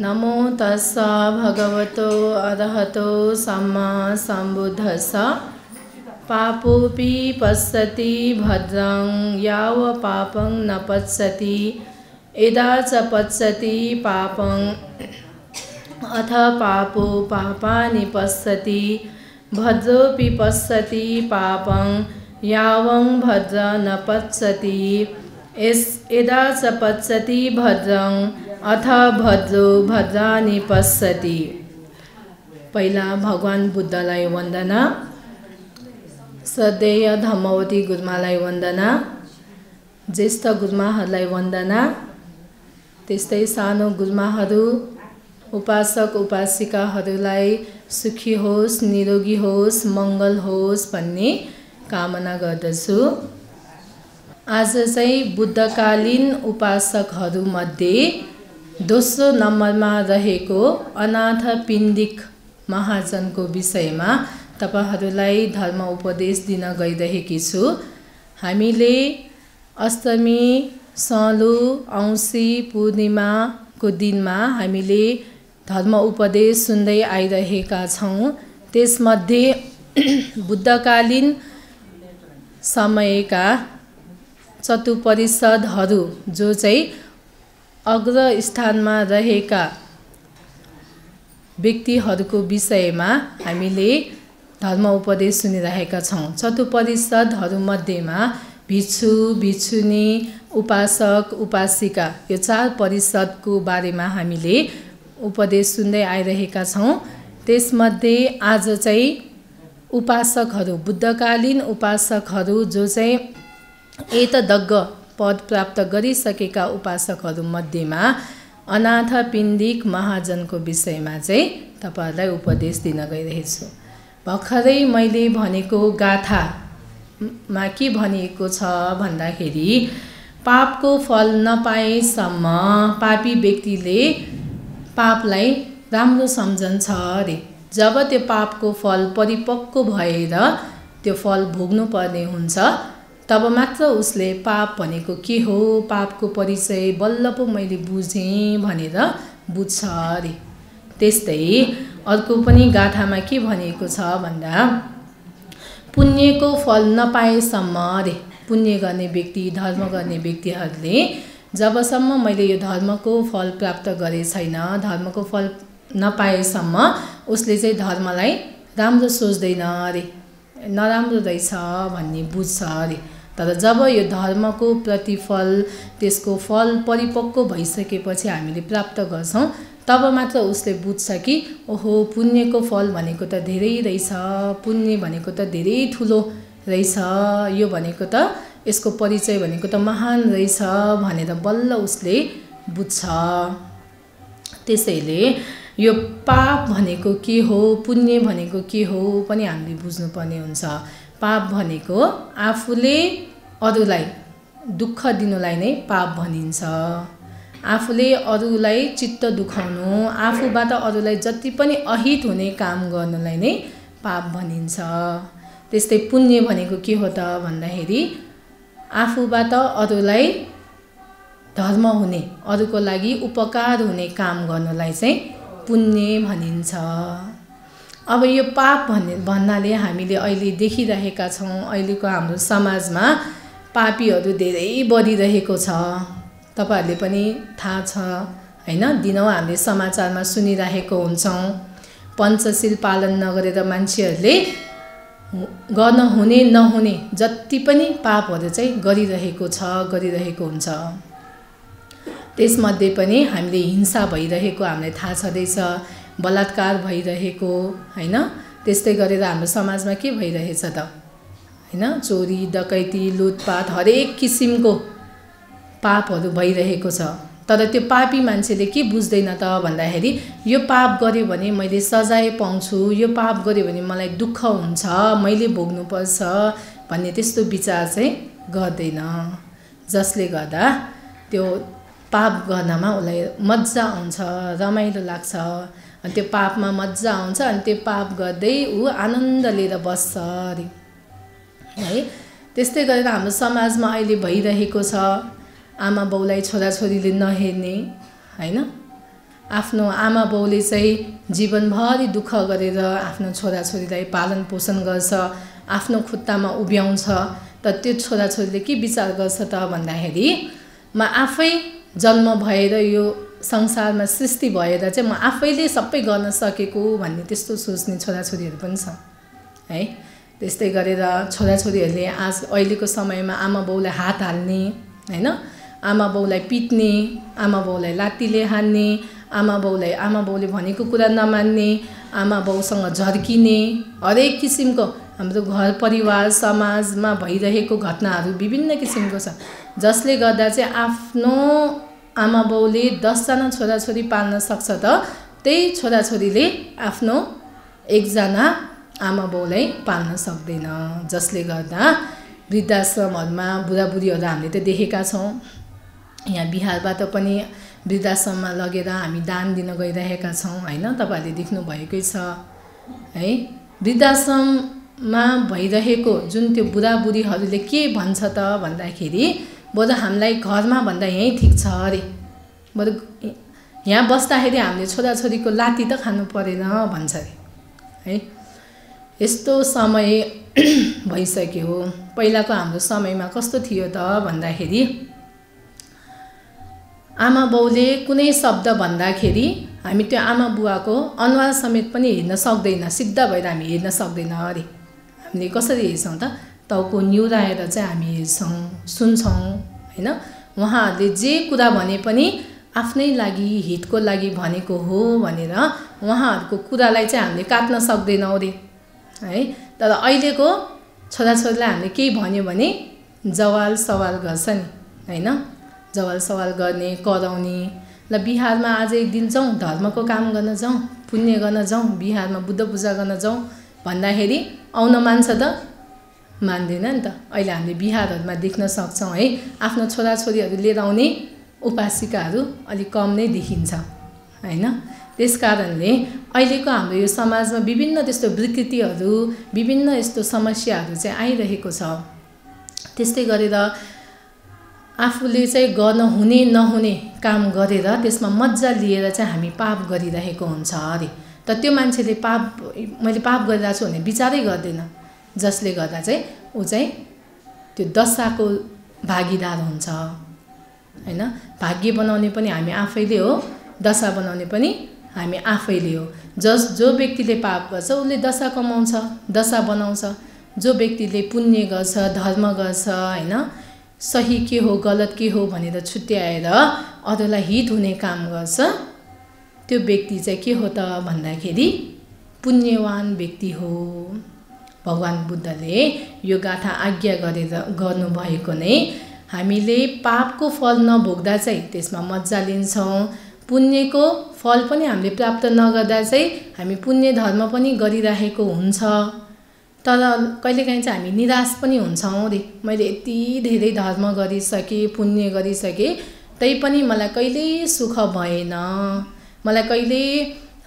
नमो तस्स भगवतो अरहतो सम्मा सम्बुद्धस्स। पापोऽपि पश्यति भद्रं, याव पापं न पश्यति, यदा च पश्यति पापं। अथ पापो पापानि पश्यति, भद्रोऽपि पश्यति पापं, यावं भद्र न यस यदा च पश्यति भद्रं अथ भद्रो भद्रानि पश्यति। पहिला भगवान् बुद्धलाई वन्दना। श्रद्धेय धर्मवती गुरुमालाई वन्दना। ज्येष्ठ गुरुमाहरूलाई वन्दना। त्यस्तै सानो गुरुमाहरू उपासक उपासिकाहरूलाई सुखी होस् निरोगी होस् मङ्गल होस् भन्ने कामना गर्दछु। आज चाहिँ बुद्धकालीन उपासकहरूमध्ये दोस्रो नम्बरमा रहेको अनाथ पिण्डिक महाजनको विषयमा तपाईँहरूलाई धर्म उपदेश दिन गइरहेकी छु। हामीले अष्टमी सलो औँसी पूर्णिमाको दिनमा हामीले धर्म उपदेश सुन्दै आइरहेका छौँ। त्यसमध्ये बुद्धकालीन समयका चतुपरिषदहरू जो चाहिँ अग्र स्थानमा रहेका व्यक्तिहरूको विषयमा हामीले धर्म उपदेश सुनिरहेका छौँ। चतुपरिषदहरूमध्येमा भिक्षु भिक्षुनी उपासक उपासिका यो चार परिषदको बारेमा हामीले उपदेश सुन्दै आइरहेका छौँ। त्यसमध्ये आज चाहिँ उपासकहरू बुद्धकालीन उपासकहरू जो चाहिँ एतदग्ग पद प्राप्त गरिसकेका उपासकहरूमध्येमा अनाथ पिण्डिक महाजनको विषयमा चाहिँ तपाईँहरूलाई उपदेश दिन गइरहेछु। भर्खरै मैले भनेको गाथामा के भनिएको छ भन्दाखेरि पापको फल नपाएसम्म पापी व्यक्तिले पापलाई राम्रो सम्झन्छ अरे। जब त्यो पापको फल परिपक्व भएर त्यो फल भोग्नुपर्ने हुन्छ तब मात्र उसले पाप भनेको के हो? पापको परिचय बल्ल पो मैले बुझेँ भनेर बुझ्छ अरे। त्यस्तै अर्को पनि गाथामा के भनिएको छ भन्दा पुण्यको फल नपाएसम्म अरे। पुण्य गर्ने व्यक्ति धर्म गर्ने व्यक्तिहरूले जबसम्म मैले यो धर्मको फल प्राप्त गरे छैन धर्मको फल नपाएसम्म उसले चाहिँ धर्मलाई राम्रो सोच्दैन अरे। नराम्रो रहेछ भन्ने बुझ्छ अरे। तर जब यो धर्मको प्रतिफल त्यसको फल परिपक्व भइसकेपछि हामीले प्राप्त गर्छौँ तब मात्र उसले बुझ्छ कि ओहो पुण्यको फल भनेको त धेरै रहेछ पुण्य भनेको त धेरै ठुलो रहेछ यो भनेको त यसको परिचय भनेको त महान रहेछ भनेर बल्ल उसले बुझ्छ। त्यसैले यो पाप भनेको के हो पुण्य भनेको के हो पनि हामीले बुझ्नुपर्ने हुन्छ। पाप भनेको आफूले अरूलाई दुःख दिनुलाई नै पाप भनिन्छ। आफूले अरूलाई चित्त दुखाउनु आफूबाट अरूलाई जति पनि अहित हुने काम गर्नुलाई नै पाप भनिन्छ। त्यस्तै पुण्य भनेको के हो त भन्दाखेरि आफूबाट अरूलाई धर्म हुने अरूको लागि उपकार हुने काम गर्नुलाई चाहिँ पुण्य भनिन्छ। अब यो पाप भन्ने भन्नाले हामीले अहिले देखिरहेका छौँ अहिलेको हाम्रो समाजमा पापीहरू धेरै बढिरहेको छ। तपाईँहरूले पनि थाहा छ होइन? दिनौँ हामीले समाचारमा सुनिरहेको हुन्छौँ। पञ्चशील पालन नगरेर मान्छेहरूले गर्न हुने नहुने जति पनि पापहरू चाहिँ गरिरहेको छ गरिरहेको हुन्छ। त्यसमध्ये पनि हामीले हिंसा भइरहेको हामीलाई थाहा छँदैछ बलात्कार भइरहेको होइन? त्यस्तै गरेर हाम्रो समाजमा के भइरहेछ त? होइन? चोरी डकैती लुटपाट हरेक किसिमको पापहरू भइरहेको छ। तर त्यो पापी मान्छेले के बुझ्दैन त भन्दाखेरि यो पाप गऱ्यो भने मैले सजाय पाउँछु यो पाप गऱ्यो भने मलाई दुःख हुन्छ मैले भोग्नुपर्छ भन्ने त्यस्तो विचार चाहिँ गर्दैन। जसले गर्दा त्यो पाप गर्नमा उसलाई मजा आउँछ रमाइलो लाग्छ। अनि त्यो पापमा मजा आउँछ अनि त्यो पाप गर्दै ऊ आनन्द लिएर बस्छ अरे। है? त्यस्तै गरेर हाम्रो समाजमा अहिले भइरहेको छ आमा बाउलाई छोराछोरीले नहेर्ने होइन? आफ्नो आमा बाउले चाहिँ जीवनभरि दुःख गरेर आफ्नो छोराछोरीलाई पालन पोषण गर्छ आफ्नो खुट्टामा उभ्याउँछ त त्यो छोराछोरीले के विचार गर्छ त भन्दाखेरि म आफै जन्म भएर यो संसारमा सृष्टि भएर चाहिँ म आफैले सबै गर्न सकेको भन्ने त्यस्तो सोच्ने छोराछोरीहरू पनि छ है? त्यस्तै गरेर छोराछोरीहरूले आज अहिलेको समयमा आमा बाउलाई हात हाल्ने होइन? आमा बाउलाई पिट्ने आमा बाउलाई लात्तीले हान्ने आमा बाउलाई आमा बाउले भनेको कुरा नमान्ने आमा बाउसँग झर्किने हरेक किसिमको हाम्रो घर परिवार समाजमा भइरहेको घटनाहरू विभिन्न किसिमको छ। जसले गर्दा चाहिँ आफ्नो आमा बाउले दसजना छोराछोरी पाल्न सक्छ त त्यही छोराछोरीले आफ्नो एकजना आमा बाउलाई पाल्न सक्दैन। जसले गर्दा वृद्धाश्रमहरूमा बुढाबुढीहरू हामीले त देखेका छौँ। यहाँ बिहारबाट पनि वृद्धाश्रममा लगेर हामी दान दिन गइरहेका छौँ होइन? तपाईँहरूले देख्नुभएकै छ है? वृद्धाश्रममा भइरहेको जुन त्यो बुढाबुढीहरूले के भन्छ त भन्दाखेरि बरु हामीलाई घरमा भन्दा यहीँ ठिक छ अरे। बरु यहाँ बस्दाखेरि हामीले छोराछोरीको लाती त खानु परेन भन्छ अरे है? यस्तो समय भइसक्यो पहिलाको हाम्रो समयमा कस्तो थियो त भन्दाखेरि आमा बाउले कुनै शब्द भन्दाखेरि हामी त्यो आमा बुवाको अनुहार समेत पनि हेर्न सक्दैन सिद्ध भएर हामी हेर्न सक्दैन अरे। हामीले कसरी हेर्छौँ त? टाउको निहुराएर चाहिँ हामी हेर्छौँ सुन्छौँ होइन? उहाँहरूले जे कुरा भने पनि आफ्नै लागि हितको लागि भनेको हो भनेर उहाँहरूको कुरालाई चाहिँ हामीले काट्न सक्दैनौँ अरे। है? तर अहिलेको छोराछोरीलाई हामीले केही भन्यो भने जवाल सवाल गर्छ नि होइन? जवाल सवाल गर्ने कराउने ल बिहारमा आज एक दिन जाउँ धर्मको काम गर्न जाउँ पुण्य गर्न जाउँ बिहारमा बुद्ध पूजा गर्न जाउँ भन्दाखेरि आउन मान्छ त? मान्दैन नि त। अहिले हामीले बिहारहरूमा देख्न सक्छौँ है आफ्नो छोराछोरीहरू लिएर आउने उपासिकाहरू अलिक कम नै देखिन्छ होइन? त्यस कारणले अहिलेको हाम्रो यो समाजमा विभिन्न त्यस्तो विकृतिहरू विभिन्न यस्तो समस्याहरू चाहिँ आइरहेको छ। त्यस्तै गरेर आफूले चाहिँ गर्न हुने नहुने काम गरेर त्यसमा मजा लिएर चाहिँ हामी पाप गरिरहेको हुन्छ अरे। त त्यो मान्छेले पाप मैले पाप गरिरहेको छु भने विचारै गर्दैन। जसले गर्दा चाहिँ ऊ चाहिँ त्यो दशाको भागीदार हुन्छ। होइन? भाग्य बनाउने पनि हामी आफैले हो दशा बनाउने पनि हामी आफैले हो। जस जो व्यक्तिले पाप गर्छ उसले दशा कमाउँछ दशा बनाउँछ। जो व्यक्तिले पुण्य गर्छ धर्म गर्छ होइन सही के हो गलत के हो भनेर छुट्याएर अरूलाई हित हुने काम गर्छ त्यो व्यक्ति चाहिँ के हो त भन्दाखेरि पुण्यवान व्यक्ति हो। भगवान् बुद्धले यो गाथा आज्ञा गरेर गर्नुभएको नै हामीले पापको फल नभोग्दा चाहिँ त्यसमा मजा लिन्छौँ। पुण्यको फल पनि हामीले प्राप्त नगर्दा चाहिँ हामी पुण्य धर्म पनि गरिराखेको हुन्छ। तर कहिलेकाहीँ चाहिँ हामी निराश पनि हुन्छौँ रे। मैले यति धेरै धर्म गरिसकेँ पुण्य गरिसकेँ तै पनि मलाई कहिल्यै सुख भएन। मलाई कहिले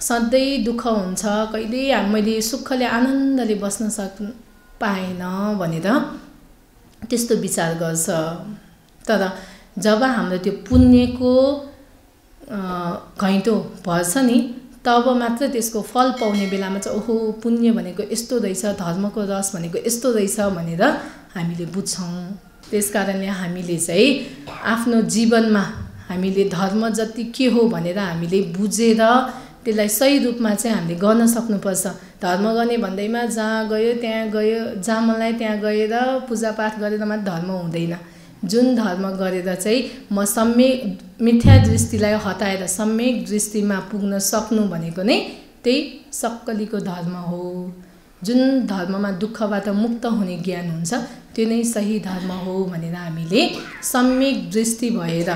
सधैँ दुःख हुन्छ कहिले मैले सुखले आनन्दले बस्न सक् पाएन भनेर त्यस्तो विचार गर्छ। तर जब हाम्रो त्यो पुण्यको घैँटो भर्छ नि तब मात्र त्यसको फल पाउने बेलामा चाहिँ ओहो पुण्य भनेको यस्तो रहेछ धर्मको रस भनेको यस्तो रहेछ भनेर हामीले बुझ्छौँ। त्यस कारणले हामीले चाहिँ आफ्नो जीवनमा हामीले धर्म जति के हो भनेर हामीले बुझेर त्यसलाई सही रूपमा चाहिँ हामीले गर्न सक्नुपर्छ। धर्म गर्ने भन्दैमा जहाँ गयो त्यहाँ गयो जहाँ मलाई त्यहाँ गएर पूजापाठ गरेर मात्र धर्म हुँदैन। जुन धर्म गरेर चाहिँ म सम्यक मिथ्या दृष्टिलाई हटाएर सम्यक दृष्टिमा पुग्न सक्नु भनेको नै त्यही सक्कलीको धर्म हो। जुन धर्ममा दुःखबाट मुक्त हुने ज्ञान हुन्छ त्यो नै सही धर्म हो भनेर हामीले सम्यक दृष्टि भएर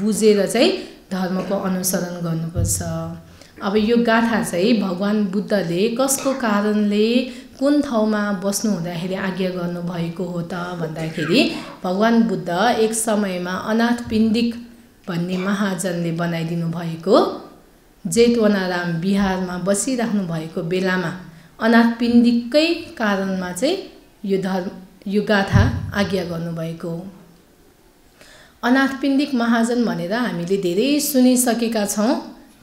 बुझेर चाहिँ धर्मको अनुसरण गर्नुपर्छ। अब यो गाथा चाहिँ भगवान् बुद्धले कसको कारणले कुन ठाउँमा बस्नु हुँदाखेरि आज्ञा गर्नुभएको हो त भन्दाखेरि भगवान् बुद्ध एक समयमा अनाथ पिण्डिक भन्ने महाजनले बनाइदिनु भएको जेतवनाराम बिहारमा बसिराख्नु भएको बेलामा अनाथ पिण्डिककै कारणमा चाहिँ यो धर्म यो गाथा आज्ञा गर्नुभएको हो। अनाथ पिण्डिक महाजन भनेर हामीले धेरै सुनिसकेका छौँ।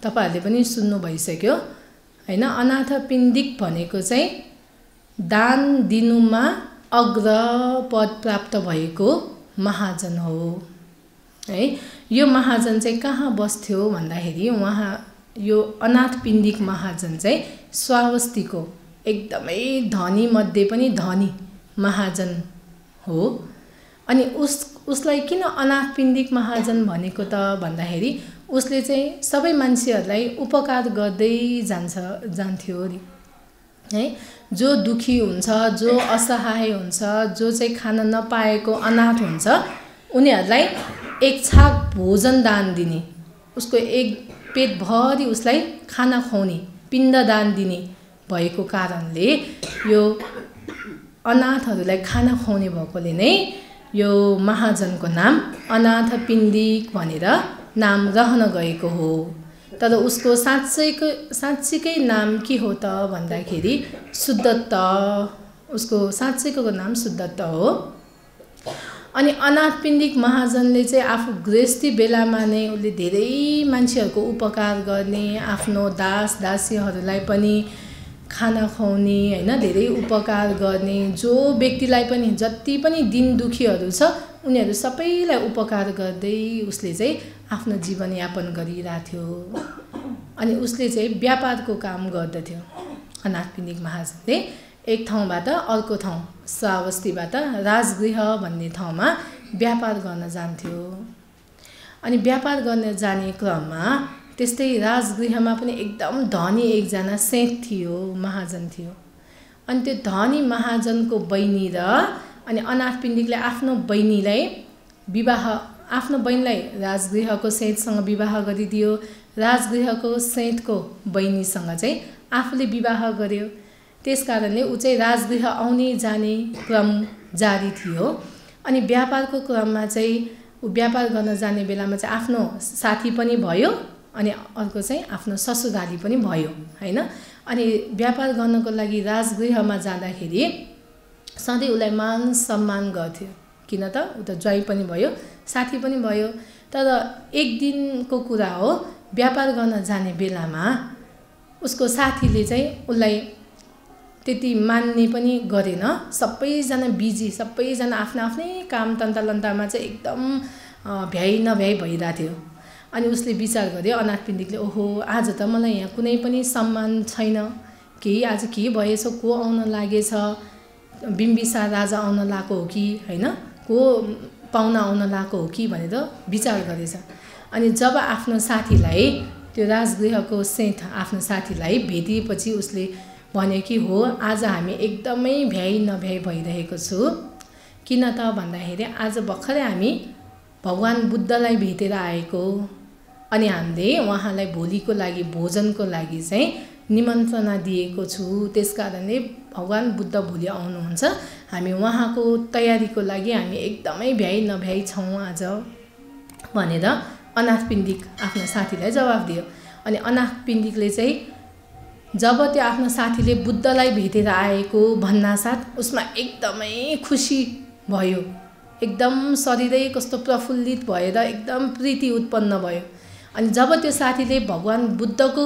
तपाईँहरूले पनि सुन्नु भइसक्यो। होइन अनाथ पिण्डिक भनेको चाहिँ दान दिनुमा अग्र पद प्राप्त भएको महाजन हो। है यो महाजन चाहिँ कहाँ बस्थ्यो भन्दाखेरि उहाँ यो अनाथ पिण्डिक महाजन चाहिँ स्वावस्तीको एकदमै धनी मध्ये पनि धनी महाजन हो। अनि उस उसलाई किन अनाथ पिण्डिक महाजन भनेको त भन्दाखेरि उसले चाहिँ सबै मान्छेहरूलाई उपकार गर्दै जान्छ जान्थ्यो अरे। है? जो दुखी हुन्छ जो असहाय हुन्छ जो चाहिँ खान नपाएको अनाथ हुन्छ उनीहरूलाई एक छाक भोजन दान दिने उसको एक पेटभरि उसलाई खाना खुवाउने पिण्ड दान दिने भएको कारणले यो अनाथहरूलाई खाना खुवाउने भएकोले नै यो महाजनको नाम अनाथ पिण्डिक भनेर नाम रहन गएको हो। तर उसको साँच्चैको साँच्चीकै नाम के हो त भन्दाखेरि शुद्धत्त उसको साँच्चैको नाम शुद्धत्त हो। अनि अनाथ पिण्डिक महाजनले चाहिँ आफू गृहस्थी बेलामा नै उसले धेरै मान्छेहरूको उपकार गर्ने आफ्नो दास दासीहरूलाई पनि खाना खुवाउने होइन धेरै उपकार गर्ने जो व्यक्तिलाई पनि जति पनि दिन दुखीहरू छ उनीहरू सबैलाई उपकार गर्दै उसले चाहिँ आफ्नो जीवनयापन गरिरहेको अनि उसले चाहिँ व्यापारको काम गर्दथ्यो। अनाथ पिण्डिक महाजनले एक ठाउँबाट अर्को ठाउँ श्रावस्तीबाट राजगृह भन्ने ठाउँमा व्यापार गर्न जान्थ्यो। अनि व्यापार गर्न जाने क्रममा त्यस्तै राजगृहमा पनि एकदम धनी एकजना सेठ थियो महाजन थियो। अनि त्यो धनी महाजनको बहिनी र अनि अनाथ पिण्डिकले आफ्नो बहिनीलाई विवाह आफ्नो बहिनीलाई राजगृहको सेठसँग विवाह गरिदियो। राजगृहको सेठको बहिनीसँग चाहिँ आफूले विवाह गर्यो। त्यस कारणले ऊ चाहिँ राजगृह आउने जाने क्रम जारी थियो। अनि व्यापारको क्रममा चाहिँ ऊ व्यापार गर्न जाने बेलामा चाहिँ आफ्नो साथी पनि भयो अनि अर्को चाहिँ आफ्नो ससुराली पनि भयो होइन? अनि व्यापार गर्नको लागि राजगृहमा जाँदाखेरि सधैँ उसलाई मान सम्मान गर्थ्यो। किन त? ऊ त ज्वाइँ पनि भयो साथी पनि भयो। तर एक दिनको कुरा हो व्यापार गर्न जाने बेलामा उसको साथीले चाहिँ उसलाई त्यति मान्ने पनि गरेन। सबैजना बिजी सबैजना आफ्नो आफ्नै काम तन्तालन्तामा चाहिँ एकदम भ्याइ नभ्याइ भइरहेको थियो अनि उसले विचार गर्यो अनाथ पिण्डिकले ओहो आज त मलाई यहाँ कुनै पनि सम्मान छैन। केही आज के भएछ को आउन लागेछ? बिम्बिसा राजा आउन लागेको हो कि होइन? को पाहुना आउन लागेको हो कि भनेर विचार गरेछ। अनि जब आफ्नो साथीलाई त्यो राजगृहको सेठ आफ्नो साथीलाई भेटिएपछि उसले भन्यो कि हो आज हामी एकदमै भ्याइ नभ्याइ भइरहेको छु। किन त भन्दाखेरि आज भर्खरै हामी भगवान् बुद्धलाई भेटेर आएको। अनि हामीले उहाँलाई भोलिको लागि भोजनको लागि चाहिँ निमन्त्रणा दिएको छु। त्यस कारणले भगवान् बुद्ध भोलि आउनुहुन्छ। हामी उहाँको तयारीको लागि हामी एकदमै भ्याइ नभ्याइ छौँ आज भनेर अनाथ पिण्डिक आफ्नो साथीलाई जवाफ दियो। अनि अनाथ पिण्डिकले चाहिँ जब त्यो आफ्नो साथीले बुद्धलाई भेटेर आएको भन्नासाथ उसमा एकदमै खुसी भयो। एकदम शरीरै कस्तो प्रफुल्लित भएर एकदम प्रीति उत्पन्न भयो। अनि जब त्यो साथीले भगवान् बुद्धको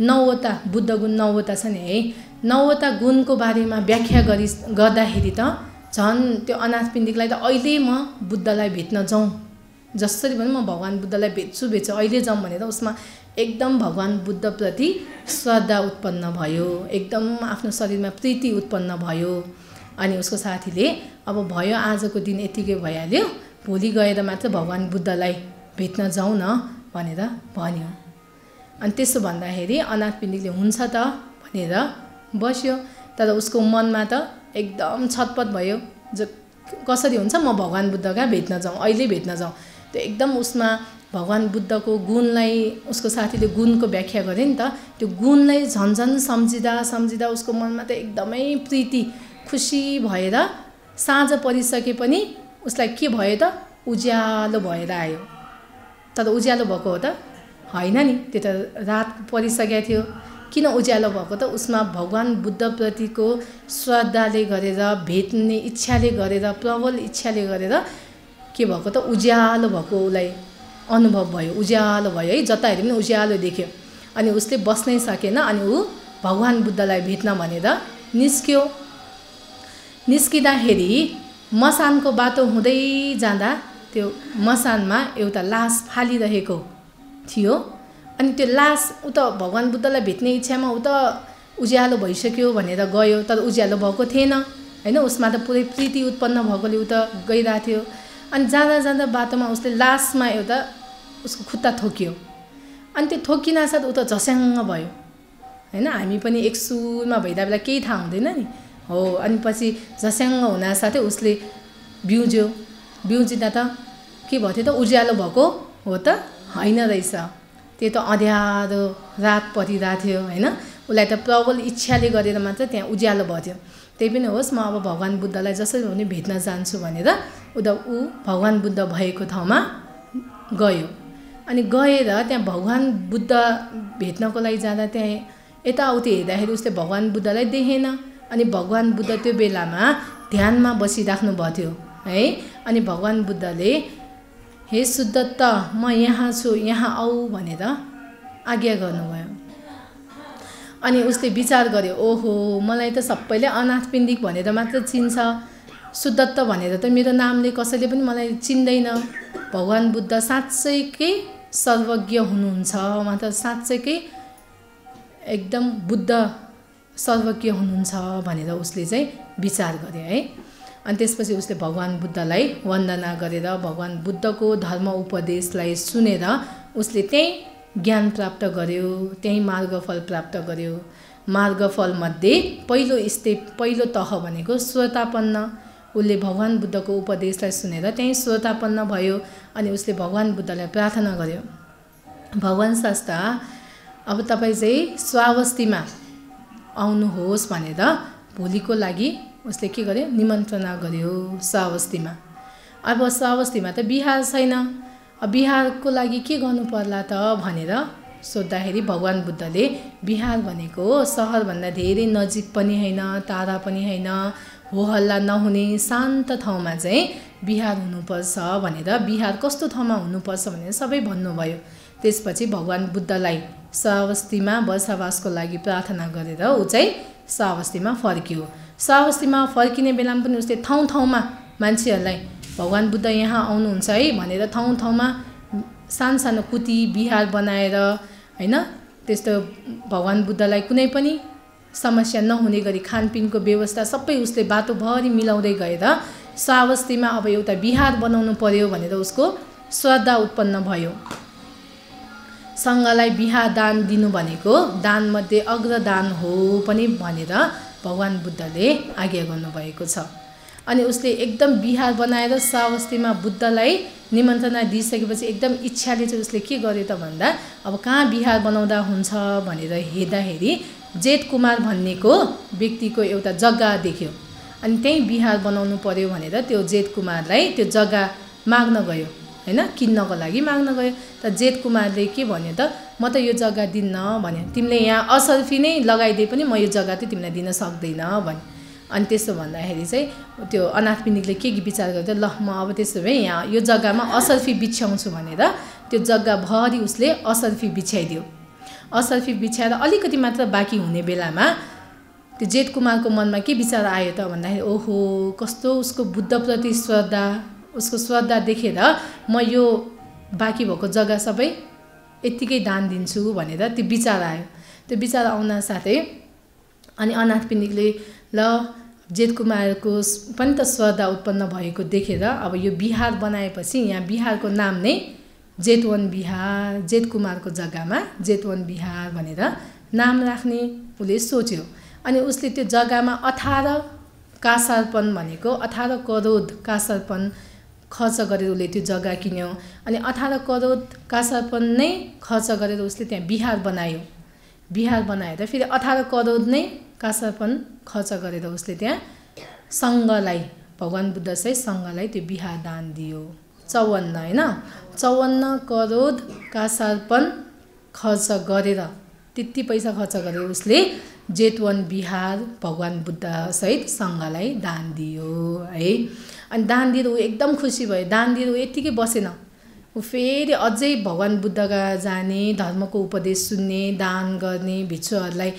नौवटा बुद्ध गुण नौवटा छ नि है? नौवटा गुणको बारेमा व्याख्या गरि गर्दाखेरि त झन् त्यो अनाथ पिण्डिकलाई त अहिले म बुद्धलाई भेट्न जाउँ। जसरी पनि म भगवान् बुद्धलाई भेट्छु भेट्छु अहिले जाउँ भनेर उसमा एकदम भगवान् बुद्धप्रति श्रद्धा उत्पन्न भयो एकदम आफ्नो शरीरमा प्रीति उत्पन्न भयो। अनि उसको साथीले अब भयो आजको दिन यतिकै भइहाल्यो भोलि गएर मात्र भगवान् बुद्धलाई भेट्न जाउँ न भनेर भन्यो। अनि त्यसो भन्दाखेरि अनाथ पिण्डिकले हुन्छ त भनेर बस्यो तर उसको मनमा त एकदम छतपत भयो। जो कसरी हुन्छ म भगवान् बुद्ध कहाँ भेट्न जाउँ अहिले भेट्न जाउँ। त्यो एकदम उसमा भगवान् बुद्धको गुणलाई उसको साथीले गुणको व्याख्या गरे नि त त्यो गुणलाई झन्झन सम्झिँदा सम्झिँदा उसको मनमा त एकदमै प्रीति खुसी भएर साँझ परिसके पनि उसलाई के भयो त? उज्यालो भएर आयो। तर उज्यालो भएको हो त? होइन नि? त्यो त रात परिसकेको थियो। किन उज्यालो भएको त? उसमा भगवान् बुद्धप्रतिको श्रद्धाले गरेर भेट्ने इच्छाले गरेर प्रबल इच्छाले गरेर के भएको त? उज्यालो भएको उसलाई अनुभव भयो। उज्यालो भयो है जता हेऱ्यो पनि उज्यालो देख्यो। अनि उसले बस्नै सकेन अनि ऊ भगवान् बुद्धलाई भेट्न भनेर निस्क्यो। निस्किँदाखेरि मसानको बाटो हुँदै जाँदा त्यो मसानमा एउटा लास फालिरहेको थियो। अनि त्यो लास ऊ त भगवान् बुद्धलाई भेट्ने इच्छामा ऊ त उज्यालो भइसक्यो भनेर गयो तर उज्यालो भएको थिएन। होइन उसमा त पुरै प्रीति उत्पन्न भएकोले ऊ त गइरहेको थियो। अनि जाँदा जाँदा बाटोमा उसले लासमा एउटा उसको खुट्टा ठोक्यो। अनि त्यो ठोकिन साथ ऊ त झस्याङ्ग भयो। होइन हामी पनि एक सुरमा भइरहेको बेला केही थाहा हुँदैन नि। हो अनि पछि झस्याङ्ग हुनासाथै उसले बिउज्यो। बिउजिँदा त के भयो त्यो त उज्यालो भएको हो त। होइन रहेछ। त्यो त अँध्यारो रात परिरहेको थियो होइन? उसलाई त प्रबल इच्छाले गरेर मात्र त्यहाँ उज्यालो भयो। त्यही पनि होस् म अब भगवान् बुद्धलाई जसरी पनि भेट्न जान्छु भनेर उदा ऊ भगवान् बुद्ध भएको ठाउँमा गयो। अनि गएर त्यहाँ भगवान् बुद्ध भेट्नको लागि जाँदा त्यहाँ यताउति हेर्दाखेरि उसले भगवान् बुद्धलाई देखेन। अनि भगवान् बुद्ध त्यो बेलामा ध्यानमा बसिराख्नु भएको थियो है? अनि भगवान् बुद्धले हे शुद्धत्त म यहाँ छु यहाँ आऊ भनेर आज्ञा गर्नुभयो। अनि उसले विचार गर्यो ओहो मलाई त सबैले अनाथ पिण्डिक भनेर मात्र चिन्छ। शुद्धत्त भनेर त मेरो नामले कसैले पनि मलाई चिन्दैन। भगवान् बुद्ध साँच्चैकै सर्वज्ञ हुनुहुन्छ उहाँ त साँच्चैकै एकदम बुद्ध सर्वज्ञ हुनुहुन्छ भनेर उसले चाहिँ विचार गरे है। अनि त्यसपछि उसले भगवान् बुद्धलाई वन्दना गरेर भगवान् बुद्धको धर्म उपदेशलाई सुनेर उसले त्यहीँ ज्ञान प्राप्त गर्यो त्यहीँ मार्गफल प्राप्त गर्यो। मार्गफलमध्ये पहिलो स्टेप पहिलो तह भनेको श्रोतापन्न उसले भगवान् बुद्धको उपदेशलाई सुनेर त्यहीँ श्रोतापन्न भयो अनि उसले भगवान् बुद्धलाई प्रार्थना गर्यो। भगवान् शास्त्र अब तपाईँ चाहिँ स्वावस्थीमा आउनुहोस् भनेर भोलिको लागि उसले के गर्यो? निमन्त्रणा गर्यो स्वावस्थीमा अब स्वावस्थीमा त बिहार छैन। बिहारको लागि के गर्नु पर्ला त भनेर सोद्धाखेरि भगवान् बुद्धले बिहार भनेको सहरभन्दा धेरै नजिक पनि होइन टाढा पनि होइन हो हल्ला नहुने शान्त ठाउँमा चाहिँ बिहार हुनुपर्छ भनेर बिहार कस्तो ठाउँमा हुनुपर्छ भनेर सबै भन्नुभयो। त्यसपछि भगवान् बुद्धलाई सावस्तीमा बसावासको लागि प्रार्थना गरेर ऊ चाहिँ सावस्तीमा फर्कियो। सावस्तीमा फर्किने बेलामा पनि उसले ठाउँ ठाउँमा मान्छेहरूलाई भगवान् बुद्ध यहाँ आउनुहुन्छ है भनेर ठाउँ ठाउँमा सानो सानो कुती बिहार बनाएर होइन? त्यस्तो भगवान् बुद्धलाई कुनै पनि समस्या नहुने गरी खानपिनको व्यवस्था सबै उसले बाटोभरि मिलाउँदै गएर सावस्तीमा अब एउटा बिहार बनाउनु पर्यो भनेर उसको श्रद्धा उत्पन्न भयो। सङ्घलाई बिहा दान दिनु भनेको दानमध्ये अग्रदान हो पनि भनेर भगवान् बुद्धले आज्ञा गर्नुभएको छ। अनि उसले एकदम बिहार बनाएर सावस्तीमा बुद्धलाई निमन्त्रणा दिइसकेपछि एकदम इच्छाले चाहिँ उसले के गर्यो त भन्दा अब कहाँ बिहार बनाउँदा हुन्छ? भनेर हेर्दाखेरि जेठ कुमार भन्नेको व्यक्तिको एउटा जग्गा देख्यो। अनि त्यहीँ बिहार बनाउनु पर्यो भनेर त्यो जेठ कुमारलाई त्यो जग्गा माग्न गयो। होइन? किन्नको लागि माग्न गयो त जेठ कुमारले के भन्यो त म त यो जग्गा दिन्न भन्यो। तिमीले यहाँ असल्फी नै लगाइदिए पनि म यो जग्गा चाहिँ तिमीलाई दिन सक्दैन भन्यो। अनि त्यसो भन्दाखेरि चाहिँ त्यो अनाथ पिण्डिकले के विचार गर्यो ल म अब त्यसो भए यहाँ यो जग्गामा असल्फी बिछ्याउँछु भनेर त्यो जग्गाभरि उसले असल्फी बिछ्याइदियो। असल्फी बिछ्याएर अलिकति मात्र बाँकी हुने बेलामा त्यो जेठ कुमारको मनमा के विचार आयो त भन्दाखेरि ओहो कस्तो उसको बुद्धप्रति श्रद्धा उसको श्रद्धा देखेर म यो बाँकी भएको जग्गा सबै यत्तिकै दान दिन्छु भनेर त्यो विचार आयो। त्यो विचार आउन साथै अनि अनाथ पिण्डिकले ल जेठकुमारको पनि त श्रद्धा उत्पन्न भएको देखेर अब यो बिहार बनाएपछि यहाँ बिहारको नाम नै जेतवन बिहार जेठकुमारको जग्गामा जेतवन बिहार भनेर नाम राख्ने उसले सोच्यो। अनि उसले त्यो जग्गामा अठार कासारपन भनेको अठार करोड कासारपन खर्च गरेर उसले त्यो जग्गा किन्यो। अनि अठार करोड कासारपन नै खर्च गरेर उसले त्यहाँ बिहार बनायो। बिहार बनाएर फेरि अठार करोड नै कासारपन खर्च गरेर उसले त्यहाँ सङ्घलाई भगवान् बुद्ध चाहिँ सङ्घलाई त्यो बिहा दान दियो। चौवन्न होइन? चौवन्न करोड कासारपन खर्च गरेर त्यति पैसा खर्च गरेर उसले जेतवन बिहार भगवान् बुद्धसहित सङ्घलाई दान दियो है? अनि दान दिएर ऊ एकदम खुसी भयो। दान दिएर ऊ यत्तिकै बसेन। ऊ फेरि अझै भगवान् बुद्धका जाने धर्मको उपदेश सुन्ने दान गर्ने भिक्षुहरूलाई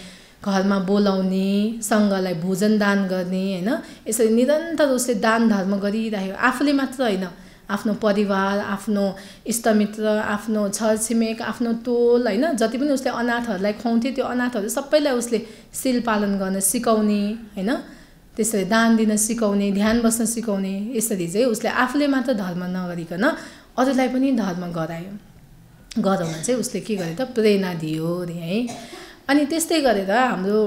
घरमा बोलाउने सङ्घलाई भोजन दान गर्ने होइन? यसरी निरन्तर उसले दान धर्म गरिरहेको आफूले मात्र होइन। आफ्नो परिवार आफ्नो इष्टमित्र आफ्नो छरछिमेक आफ्नो टोल होइन? जति पनि उसले अनाथहरूलाई खुवाउँथे त्यो अनाथहरू सबैलाई उसले सिल पालन गर्न सिकाउने होइन? त्यसरी दान दिन सिकाउने ध्यान बस्न सिकाउने यसरी चाहिँ उसले आफूले मात्र धर्म नगरिकन अरूलाई पनि धर्म गरायो। गराउन चाहिँ उसले के गर्यो त प्रेरणा दियो अरे है। अनि त्यस्तै गरेर हाम्रो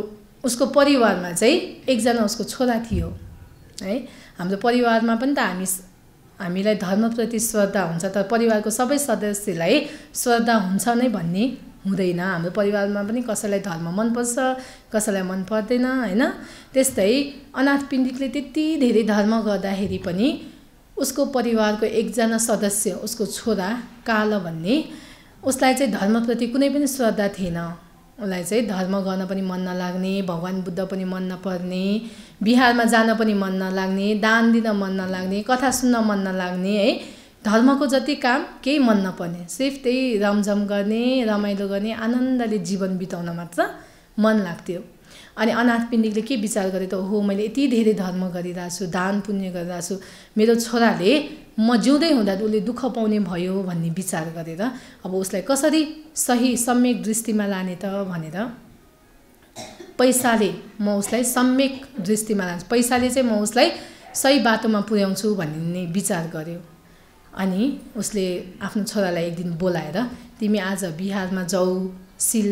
उसको परिवारमा चाहिँ एकजना उसको छोरा थियो है। हाम्रो परिवारमा पनि त हामी हामीलाई धर्मप्रति श्रद्धा हुन्छ तर परिवारको सबै सदस्यलाई श्रद्धा हुन्छ नै भन्ने हुँदैन। हाम्रो परिवारमा पनि कसैलाई धर्म मनपर्छ कसैलाई मन पर्दैन होइन? त्यस्तै अनाथ पिण्डितले त्यति धेरै धर्म गर्दाखेरि पनि उसको परिवारको एकजना सदस्य उसको छोरा काल भन्ने उसलाई चाहिँ धर्मप्रति कुनै पनि श्रद्धा थिएन। उसलाई चाहिँ धर्म गर्न पनि मन नलाग्ने भगवान् बुद्ध पनि मन नपर्ने बिहारमा जान पनि मन नलाग्ने दान दिन मन नलाग्ने कथा सुन्न मन नलाग्ने है? धर्मको जति काम केही मन नपर्ने। सिर्फ त्यही रमझम गर्ने रमाइलो गर्ने आनन्दले जीवन बिताउन मात्र मन लाग्थ्यो। अनि अनाथ पिण्डिकले के विचार गरे त हो मैले यति धेरै धर्म गरिरहेको छु दान पुण्य गरिरहेको छु। मेरो छोराले म जिउँदै हुँदा उसले दुःख पाउने भयो भन्ने विचार गरेर अब उसलाई कसरी सही सम्यक दृष्टिमा लाने त? भनेर पैसाले म उसलाई सम्यक दृष्टिमा लान्छु। पैसाले चाहिँ म उसलाई सही बाटोमा पुर्याउँछु भन्ने विचार गर्यो अनि उसले आफ्नो छोरालाई एक दिन बोलाएर तिमी आज बिहारमा जाऊ सिल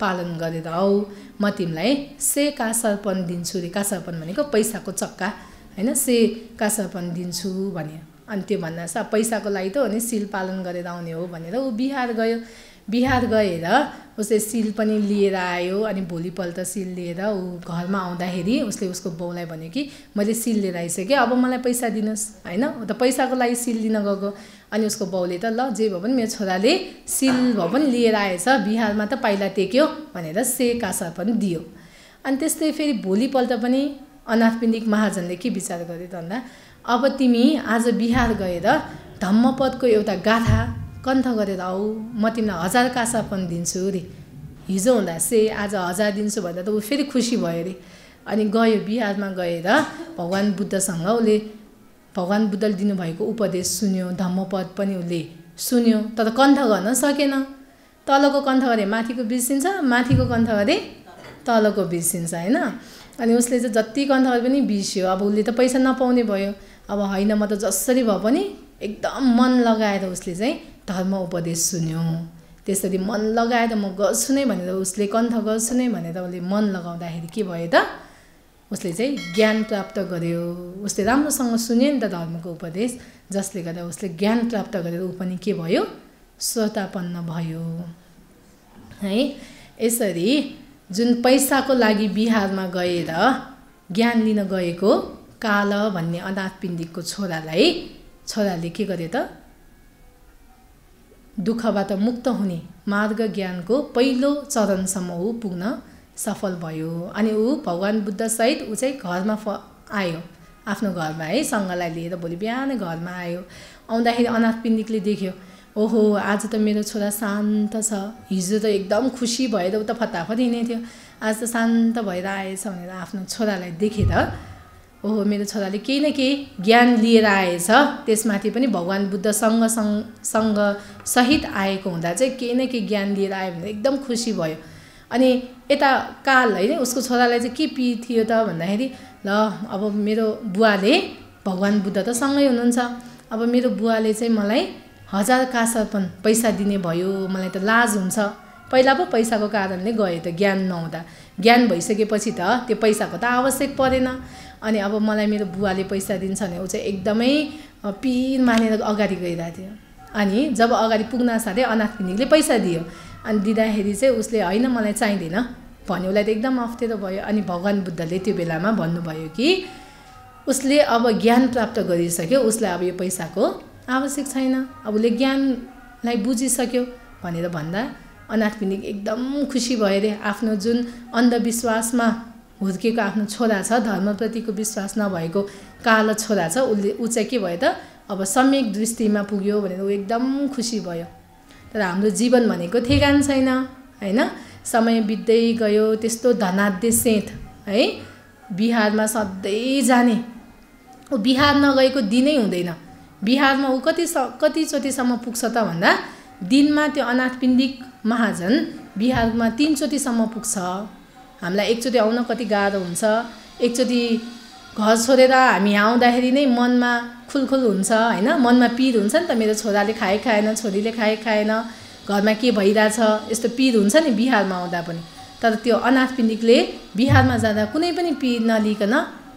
पालन गरेर आऊ म तिमीलाई से कासरपन दिन्छु रे कासरपन भनेको पैसाको चक्का होइन? से कासरपन दिन्छु भने अनि त्यो भन्दा पैसाको लागि त हो नि सिल पालन गरेर आउने हो भनेर ऊ बिहार गयो। बिहार गएर उसले सिल पनि लिएर आयो अनि भोलिपल्ट सिल लिएर ऊ घरमा आउँदाखेरि उसले उसको बाउलाई भन्यो कि मैले सिल लिएर आइसकेँ अब मलाई पैसा दिनुहोस्। होइन? त पैसाको लागि सिल लिन गएको। अनि उसको बाउले त ल जे भए पनि मेरो छोराले सिल भए पनि लिएर आएछ बिहारमा त पाइला टेक्यो भनेर से कासा पनि दियो। अनि त्यस्तै फेरि भोलिपल्ट पनि अनाथपिण्डिक महाजनले के विचार गर्यो त भन्दा अब तिमी आज बिहार गएर धम्मपदको एउटा गाथा कन्थ गरेर आऊ म तिमीलाई हजार कासा पनि दिन्छु अरे हिजो हुँदा से आज हजार दिन्छु भन्दा त ऊ फेरि खुसी भयो अरे अनि गयो बिहारमा गएर भगवान् बुद्धसँग उसले भगवान् बुद्धले दिनुभएको उपदेश सुन्यो धम्मपद पनि उसले सुन्यो। तर कन्ठ गर्न सकेन। तलको कन्ठ गरे माथिको बिर्सिन्छ माथिको कन्ठ गरे तलको बिर्सिन्छ होइन? अनि उसले चाहिँ जति कन्ठ गरे पनि बिर्स्यो। अब उसले त पैसा नपाउने भयो। अब होइन म त जसरी भए पनि एकदम मन लगाएर उसले चाहिँ धर्म उपदेश सुन्यो। त्यसरी मन लगाएर म गर्छु नै भनेर उसले कन्ठ गर्छु नै भनेर उसले मन लगाउँदाखेरि के भयो त? उसले चाहिँ ज्ञान प्राप्त गर्यो। उसले राम्रोसँग सुन्यो नि त धर्मको उपदेश। जसले गर्दा उसले ज्ञान प्राप्त गरेर ऊ पनि के भयो? श्रोतापन्न भयो। है? यसरी जुन पैसाको लागि बिहारमा गएर ज्ञान लिन गएको काल भन्ने अनाथ पिण्डितको छोरालाई छोराले के गर्यो त? दुःखबाट मुक्त हुने मार्ग ज्ञानको पहिलो चरणसम्म ऊ पुग्न सफल भयो। अनि ऊ भगवान् बुद्धसहित ऊ चाहिँ घरमा फ आयो। आफ्नो घरमा है सङ्घलाई लिएर भोलि बिहानै घरमा आयो। आउँदाखेरि अनाथ पिण्डिकले देख्यो ओहो आज त मेरो छोरा शान्त छ। हिजो त एकदम खुसी भएर ऊ त फताफत हिँडेको थियो आज त शान्त भएर आएछ भनेर आफ्नो छोरालाई देखेर ओहो मेरो छोराले केही न केही ज्ञान लिएर आएछ। त्यसमाथि पनि भगवान् बुद्ध सँग सँग सहित आएको हुँदा चाहिँ केही न केही ज्ञान लिएर आयो भने एकदम खुसी भयो। अनि यता काल होइन उसको छोरालाई चाहिँ के पि थियो त भन्दाखेरि ल अब मेरो बुवाले भगवान् बुद्ध त सँगै हुनुहुन्छ। अब मेरो बुवाले चाहिँ मलाई हजार कासापन पैसा दिने भयो मलाई त लाज हुन्छ। पहिला पो पैसाको कारणले गएँ त ज्ञान नहुँदा। ज्ञान भइसकेपछि त त्यो पैसाको त आवश्यक परेन। अनि अब मलाई मेरो बुवाले पैसा दिन्छ भने ऊ चाहिँ एकदमै पिर मानेर अगाडि गइरहेको थियो अनि जब अगाडि पुग्न साथै अनाथ पैसा दियो। अनि दिँदाखेरि चाहिँ उसले होइन मलाई चाहिँदैन भन्यो। उसलाई त एकदम अप्ठ्यारो भयो। अनि भगवान् बुद्धले त्यो बेलामा भन्नुभयो कि उसले अब ज्ञान प्राप्त गरिसक्यो। उसलाई अब यो पैसाको आवश्यक छैन। अब उसले ज्ञानलाई बुझिसक्यो भनेर भन्दा अनाथ एकदम खुसी भयो अरे आफ्नो जुन अन्धविश्वासमा हुर्केको आफ्नो छोरा छ धर्मप्रतिको विश्वास नभएको कालो छोरा छ उसले ऊ चाहिँ के भयो त अब सम्यक दृष्टिमा पुग्यो भनेर ऊ एकदम खुसी भयो। तर हाम्रो जीवन भनेको ठेगान छैन होइन? समय बित्दै गयो त्यस्तो धनाध्य सेठ है? बिहारमा सधैँ जाने। ऊ बिहार नगएको दिनै हुँदैन। बिहारमा ऊ कति स कतिचोटिसम्म पुग्छ त भन्दा दिनमा त्यो अनाथपिण्डिक महाजन बिहारमा तिनचोटिसम्म पुग्छ। हामीलाई एकचोटि आउन कति गाह्रो हुन्छ। एकचोटि घर छोडेर हामी आउँदाखेरि नै मनमा खुलखुल हुन्छ होइन? मनमा पिर हुन्छ नि त मेरो छोराले खाए खाएन छोरीले खाए खाएन घरमा के भइरहेछ यस्तो पिर हुन्छ नि बिहारमा आउँदा पनि। तर त्यो अनाथ पिण्डिकले बिहारमा जाँदा कुनै पनि पिर नलिकन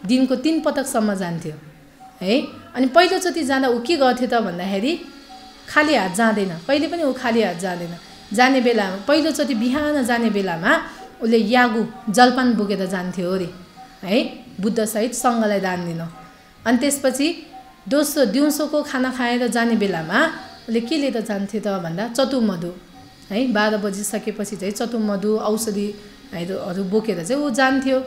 दिनको तिन पटकसम्म जान्थ्यो है? अनि पहिलोचोटि जाँदा ऊ के गर्थ्यो त भन्दाखेरि खाली हात जाँदैन। कहिले पनि ऊ खाली हात जाँदैन। जाने बेलामा पहिलोचोटि बिहान जाने बेलामा उसले यागु जलपान बोकेर जान्थ्यो अरे है? बुद्धसहित सङ्घलाई दान दिनु। अनि त्यसपछि दोस्रो दिउँसोको खाना खाएर जाने बेलामा उसले के लिएर जान्थ्यो त भन्दा चतुर्मधु है? बाह्र बजिसकेपछि चाहिँ चतुर्मधु औषधिहरू बोकेर चाहिँ ऊ जान्थ्यो।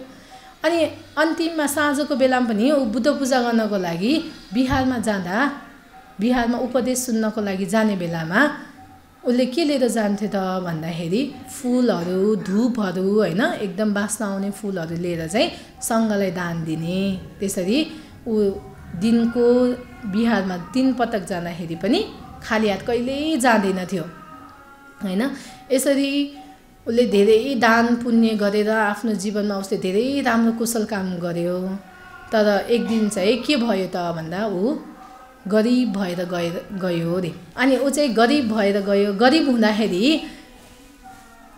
अनि अन्तिममा साँझको बेलामा पनि ऊ बुद्ध पूजा गर्नको लागि बिहारमा जाँदा बिहारमा उपदेश सुन्नको लागि जाने बेलामा उसले के लिएर जान्थ्यो त भन्दाखेरि फुलहरू धुपहरू होइन एकदम बास्न आउने फुलहरू लिएर चाहिँ सङ्घलाई दान दिने। त्यसरी ऊ दिनको बिहारमा तिन पटक जाँदाखेरि पनि खाली हात कहिल्यै जाँदैन थियो होइन। यसरी उसले धेरै दान पुण्य गरेर आफ्नो जीवनमा उसले धेरै राम्रो कुशल काम गर्यो। तर एक दिन चाहिँ के भयो त भन्दा ऊ गरिब भएर गएर गयो अरे। अनि ऊ चाहिँ गरिब भएर गयो। गरिब हुँदाखेरि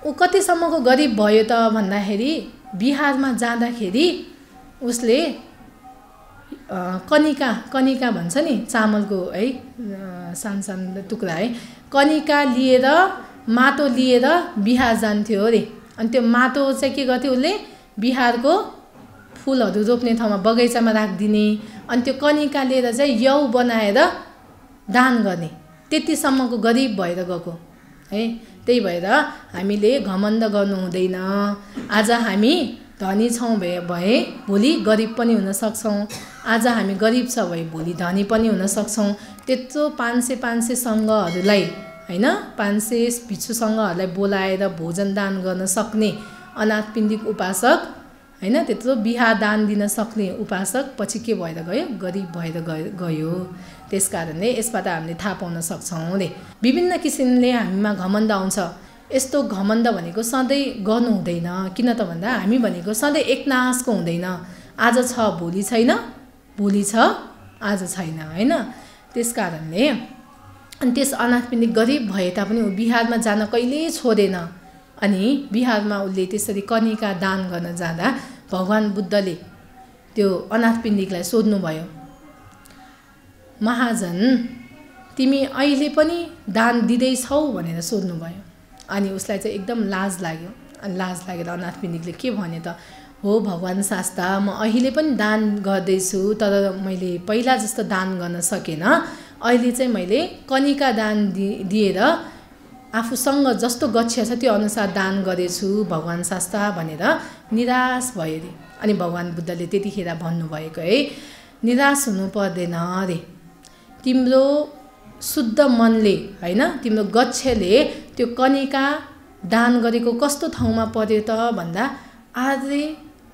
ऊ कतिसम्मको गरिब भयो त भन्दाखेरि बिहारमा जाँदाखेरि उसले कनिका कनिका भन्छ नि चामलको है सानो सानो टुक्रा है कनिका लिएर माटो लिएर बिहार जान्थ्यो अरे। अनि त्यो माटो चाहिँ के गर्थ्यो उसले? बिहारको फुलहरू रोप्ने ठाउँमा बगैँचामा राखिदिने अनि त्यो कनिका लिएर चाहिँ यौ बनाएर दान गर्ने। त्यतिसम्मको गरिब भएर गएको। है त्यही भएर हामीले घमण्ड गर्नु हुँदैन। आज हामी धनी छौँ भए भए भोलि गरिब पनि हुन सक्छौँ। आज हामी गरिब छ भए भोलि धनी पनि हुन सक्छौँ। त्यत्रो पाँच सय पाँच सय सङ्घहरूलाई होइन पाँच सय भिक्षु सङ्घहरूलाई बोलाएर भोजन दान गर्न सक्ने अनाथ पिण्डिक उपासक होइन? त्यत्रो बिहा दान दिन सक्ने उपासक पछि के भएर गयो? गरिब भएर गयो गयो। त्यस कारणले यसबाट हामीले थाहा पाउन सक्छौँ अरे विभिन्न किसिमले हामीमा घमण्ड आउँछ। यस्तो घमण्ड भनेको सधैँ गर्नु हुँदैन। किन त भन्दा हामी भनेको सधैँ एकनासको हुँदैन। आज छ भोलि छैन। भोलि छ आज छैन। होइन? त्यस कारणले अनि त्यस पनि गरिब भए तापनि ऊ बिहारमा जान कहिल्यै छोडेन। अनि बिहारमा उसले त्यसरी कनिका दान गर्न जाँदा भगवान् बुद्धले त्यो अनाथ पिण्डिकलाई सोध्नुभयो महाजन तिमी अहिले पनि दान दिँदैछौ भनेर सोध्नुभयो। अनि उसलाई चाहिँ एकदम लाज लाग्यो। अनि लाज लागेर अनाथ पिण्डिकले के भन्यो त हो भगवान् शास्ता म अहिले पनि दान गर्दैछु तर मैले पहिला जस्तो दान गर्न सकेन। अहिले चाहिँ मैले कनिका दान दि दिएर आफूसँग जस्तो गच्छा छ त्यो अनुसार दान गरेछु भगवान् शास्ता भनेर निराश भयो अरे अनि भगवान् बुद्धले त्यतिखेर भन्नुभएको है निराश हुनु पर्दैन अरे तिम्रो शुद्ध मनले होइन तिम्रो गच्छले त्यो कनिका दान गरेको कस्तो ठाउँमा पर्यो त भन्दा आर्य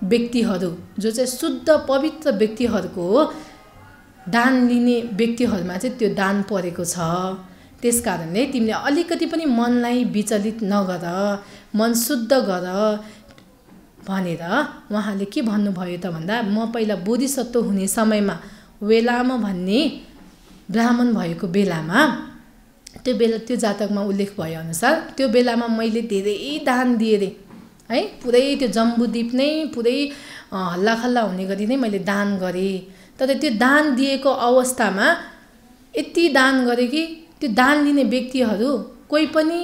व्यक्तिहरू जो चाहिँ शुद्ध पवित्र व्यक्तिहरूको दान लिने व्यक्तिहरूमा चाहिँ त्यो दान परेको छ। त्यस कारणले तिमीले अलिकति पनि मनलाई विचलित नगर मन शुद्ध गर भनेर उहाँले के भन्नुभयो त भन्दा म पहिला बोधिसत्व हुने समयमा वेलामा भन्ने ब्राह्मण भएको बेलामा त्यो बेला त्यो जातकमा उल्लेख भएअनुसार त्यो बेलामा मैले धेरै दान दिएँ है पुरै त्यो जम्बुद्वीप नै पुरै हल्लाखल्ला हुने गरी नै मैले दान गरेँ। तर त्यो दान दिएको अवस्थामा यति दान गरेँ कि त्यो दान लिने व्यक्तिहरू कोही पनि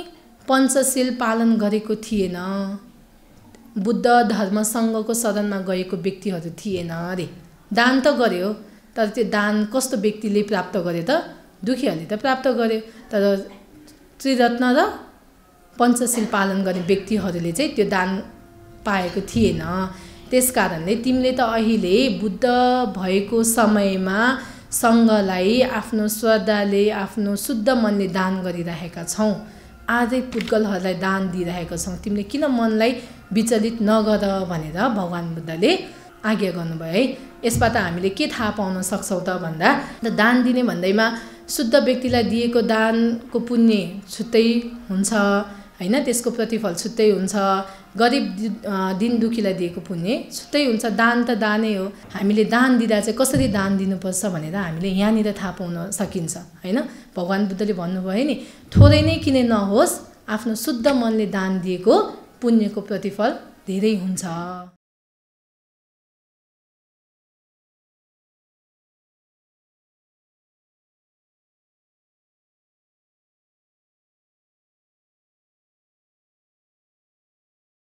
पञ्चशील पालन गरेको थिएन। बुद्ध धर्मसङ्घको सदनमा गएको व्यक्तिहरू थिएन अरे। दान त गर्यो तर त्यो दान कस्तो व्यक्तिले प्राप्त गर्यो त? दुखीहरूले त प्राप्त गर्यो। तर त्रिरत्न र पञ्चशील पालन गर्ने व्यक्तिहरूले चाहिँ त्यो दान पाएको थिएन। त्यस कारणले तिमीले त अहिले बुद्ध भएको समयमा सङ्घलाई आफ्नो श्रद्धाले आफ्नो शुद्ध मनले दान गरिरहेका छौँ। आजै पुद्गलहरूलाई दान दिइरहेका छौँ। तिमीले किन मनलाई विचलित नगर भनेर भगवान् बुद्धले आज्ञा गर्नुभयो है। यसबाट हामीले के थाहा पाउन सक्छौँ त भन्दा दान दिने भन्दैमा शुद्ध व्यक्तिलाई दिएको दानको पुण्य छुट्टै हुन्छ। होइन? त्यसको प्रतिफल छुट्टै हुन्छ। गरिब दिन दुखीलाई दिएको पुण्य छुट्टै हुन्छ। दान त दानै हो। हामीले दान दिँदा चाहिँ कसरी दान दिनुपर्छ भनेर हामीले यहाँनिर थाहा पाउन सकिन्छ होइन? भगवान् बुद्धले भन्नुभयो नि थोरै नै किने नहोस्। आफ्नो शुद्ध मनले दान दिएको पुण्यको प्रतिफल धेरै हुन्छ।